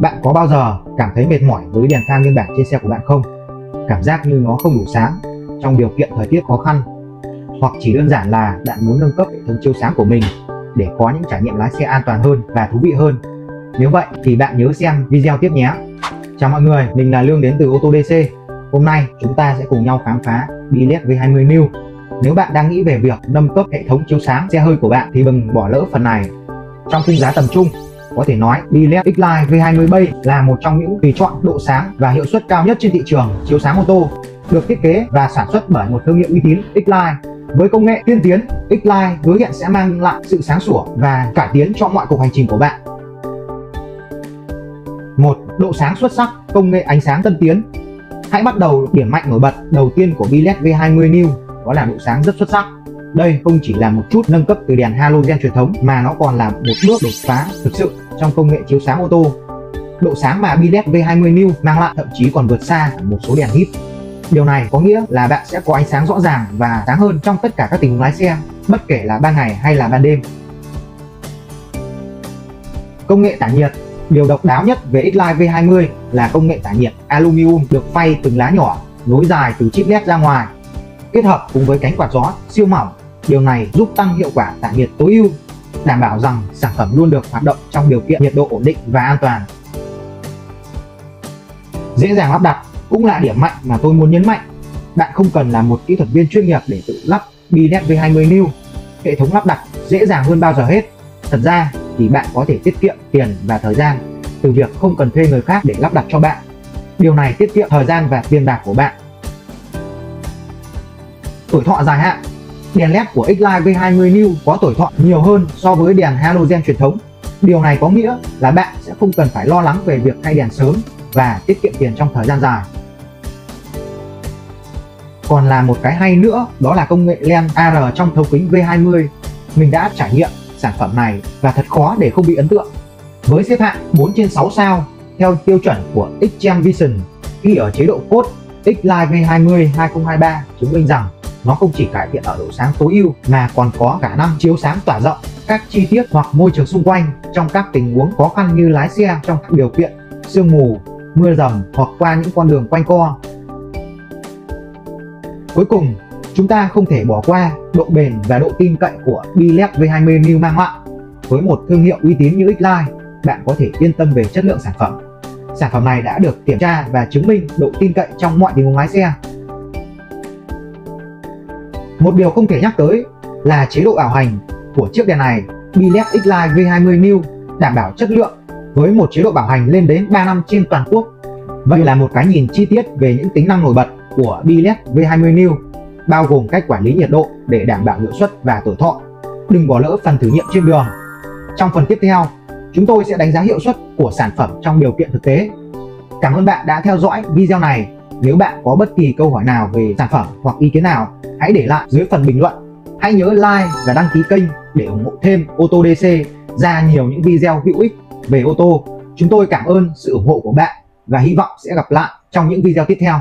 Bạn có bao giờ cảm thấy mệt mỏi với đèn pha nguyên bản trên xe của bạn không? Cảm giác như nó không đủ sáng trong điều kiện thời tiết khó khăn hoặc chỉ đơn giản là bạn muốn nâng cấp hệ thống chiếu sáng của mình để có những trải nghiệm lái xe an toàn hơn và thú vị hơn. Nếu vậy thì bạn nhớ xem video tiếp nhé. Chào mọi người, mình là Lương đến từ ô tô DC. Hôm nay chúng ta sẽ cùng nhau khám phá Bilet V20 New. Nếu bạn đang nghĩ về việc nâng cấp hệ thống chiếu sáng xe hơi của bạn thì đừng bỏ lỡ phần này. Trong khung giá tầm trung, có thể nói Bilet X-Line V20 Bay là một trong những tùy chọn độ sáng và hiệu suất cao nhất trên thị trường chiếu sáng ô tô được thiết kế và sản xuất bởi một thương hiệu uy tín X-Line với công nghệ tiên tiến, X-Line hứa hẹn sẽ mang lại sự sáng sủa và cải tiến cho mọi cuộc hành trình của bạn. một Độ sáng xuất sắc, công nghệ ánh sáng tân tiến. Hãy bắt đầu điểm mạnh nổi bật đầu tiên của Bilet V20 New, đó là độ sáng rất xuất sắc. Đây không chỉ là một chút nâng cấp từ đèn halogen truyền thống mà nó còn là một bước đột phá thực sự trong công nghệ chiếu sáng ô tô. Độ sáng mà Bilet V20 New mang lại thậm chí còn vượt xa một số đèn híp. Điều này có nghĩa là bạn sẽ có ánh sáng rõ ràng và sáng hơn trong tất cả các tình huống lái xe, bất kể là ban ngày hay là ban đêm. Công nghệ tản nhiệt Điều độc đáo nhất về X-Line V20 là công nghệ tản nhiệt aluminum được phay từng lá nhỏ nối dài từ chip LED ra ngoài. Kết hợp cùng với cánh quạt gió siêu mỏng, điều này giúp tăng hiệu quả tản nhiệt tối ưu, đảm bảo rằng sản phẩm luôn được hoạt động trong điều kiện nhiệt độ ổn định và an toàn. Dễ dàng lắp đặt cũng là điểm mạnh mà tôi muốn nhấn mạnh. Bạn không cần là một kỹ thuật viên chuyên nghiệp để tự lắp Binet V20 New. Hệ thống lắp đặt dễ dàng hơn bao giờ hết. Thật ra thì bạn có thể tiết kiệm tiền và thời gian từ việc không cần thuê người khác để lắp đặt cho bạn. Điều này tiết kiệm thời gian và tiền bạc của bạn. Tuổi thọ dài hạn Đèn LED của X-Line V20 New có tuổi thọ nhiều hơn so với đèn halogen truyền thống. Điều này có nghĩa là bạn sẽ không cần phải lo lắng về việc thay đèn sớm và tiết kiệm tiền trong thời gian dài. Còn là một cái hay nữa, đó là công nghệ len AR trong thấu kính V20 mình đã trải nghiệm sản phẩm này và thật khó để không bị ấn tượng. Với xếp hạng 4 trên 6 sao, theo tiêu chuẩn của XGen Vision, khi ở chế độ code X-Line V20 2023 chứng minh rằng nó không chỉ cải thiện ở độ sáng tối ưu mà còn có khả năng chiếu sáng tỏa rộng các chi tiết hoặc môi trường xung quanh trong các tình huống khó khăn như lái xe trong các điều kiện sương mù, mưa rầm hoặc qua những con đường quanh co Cuối cùng, chúng ta không thể bỏ qua độ bền và độ tin cậy của Bilet V20 New mang lại. Với một thương hiệu uy tín như Xline, bạn có thể yên tâm về chất lượng sản phẩm. Sản phẩm này đã được kiểm tra và chứng minh độ tin cậy trong mọi tình huống lái xe. Một điều không thể nhắc tới là chế độ bảo hành của chiếc đèn này Bilet X-Line V20 New đảm bảo chất lượng với một chế độ bảo hành lên đến 3 năm trên toàn quốc. Vậy là một cái nhìn chi tiết về những tính năng nổi bật của Bilet V20 New bao gồm cách quản lý nhiệt độ để đảm bảo hiệu suất và tuổi thọ. Đừng bỏ lỡ phần thử nghiệm trên đường. Trong phần tiếp theo, chúng tôi sẽ đánh giá hiệu suất của sản phẩm trong điều kiện thực tế. Cảm ơn bạn đã theo dõi video này. Nếu bạn có bất kỳ câu hỏi nào về sản phẩm hoặc ý kiến nào, hãy để lại dưới phần bình luận. Hãy nhớ like và đăng ký kênh để ủng hộ thêm ô tô DC ra nhiều những video hữu ích về ô tô. Chúng tôi cảm ơn sự ủng hộ của bạn và hy vọng sẽ gặp lại trong những video tiếp theo.